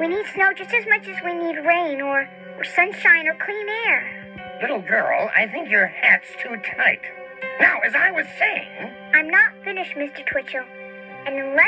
We need snow just as much as we need rain or, or sunshine or clean air. Little girl, I think your hat's too tight. Now, as I was saying, I'm not finished, Mr. Twitchell. And unless